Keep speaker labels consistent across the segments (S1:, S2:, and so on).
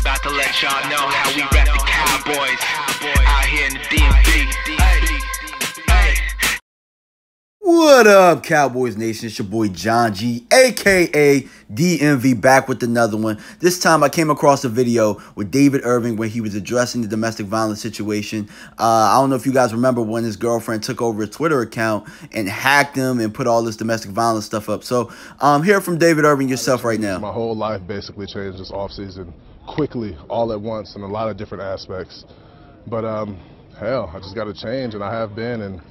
S1: about to let y'all know how we rap the Cowboys out here in the DMV.
S2: What up, Cowboys Nation? It's your boy John G, aka DMV, back with another one. This time I came across a video with David Irving when he was addressing the domestic violence situation. Uh, I don't know if you guys remember when his girlfriend took over his Twitter account and hacked him and put all this domestic violence stuff up. So um, hear from David Irving yourself right now.
S3: My whole life basically changed this offseason quickly, all at once, in a lot of different aspects. But um, hell, I just got to change, and I have been, and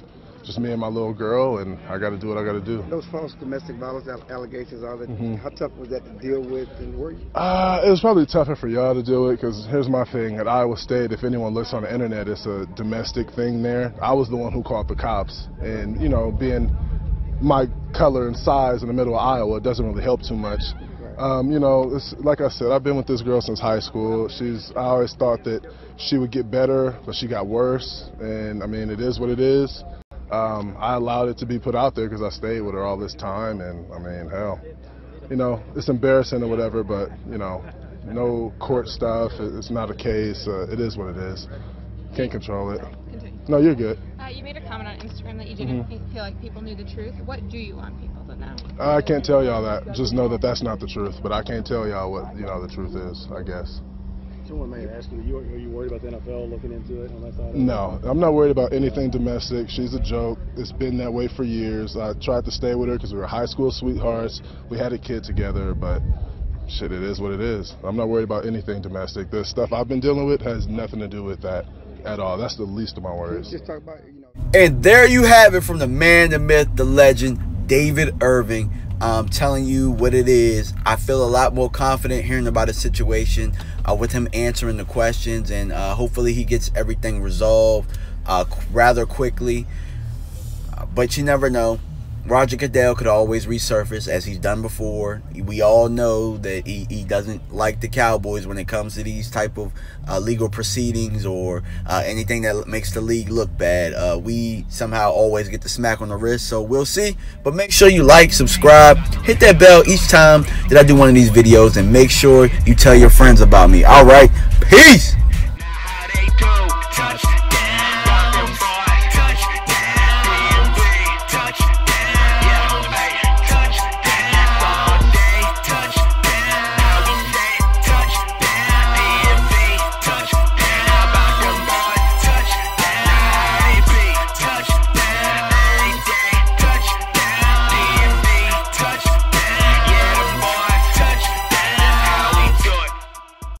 S3: just me and my little girl, and I got to do what I got to do.
S4: Those false domestic violence allegations, are that,
S3: Mhm.
S4: how tough was that to deal with, and were you?
S3: Uh, it was probably tougher for y'all to deal with because here's my thing. At Iowa State, if anyone looks on the internet, it's a domestic thing there. I was the one who called the cops, and you know, being my color and size in the middle of Iowa, it doesn't really help too much. Um, you know, it's, like I said, I've been with this girl since high school. She's I always thought that she would get better, but she got worse. And I mean, it is what it is. Um, I allowed it to be put out there because I stayed with her all this time, and I mean, hell, you know, it's embarrassing or whatever, but you know, no court stuff. It's not a case. Uh, it is what it is. Can't control it.
S5: Continue.
S3: No, you're good.
S5: Uh, you made a comment on Instagram that you didn't
S3: Mhm.
S5: feel like people knew the truth. What do you want people to know?
S3: I can't tell y'all that. Just know that that's not the truth. But I can't tell y'all what you know the truth is. I guess.
S6: Someone may ask you, are you, are you worried about the NFL looking into it on that side?
S3: No, I'm not worried about anything domestic. She's a joke. It's been that way for years. I tried to stay with her because we were high school sweethearts. We had a kid together, but shit, it is what it is. I'm not worried about anything domestic. The stuff I've been dealing with has nothing to do with that at all. That's the least of my worries.
S4: Just talk about, you know.
S2: And there you have it from the man, the myth, the legend, David Irving. Um, telling you what it is. I feel a lot more confident hearing about a situation uh, with him answering the questions, and uh, hopefully he gets everything resolved uh, rather quickly. But you never know. Roger Goodell could always resurface as he's done before. We all know that he, he doesn't like the Cowboys when it comes to these type of uh, legal proceedings or uh, anything that makes the league look bad. Uh, we somehow always get the smack on the wrist, so we'll see. But make sure you like, subscribe, hit that bell each time that I do one of these videos, and make sure you tell your friends about me. All right, peace.
S1: touch.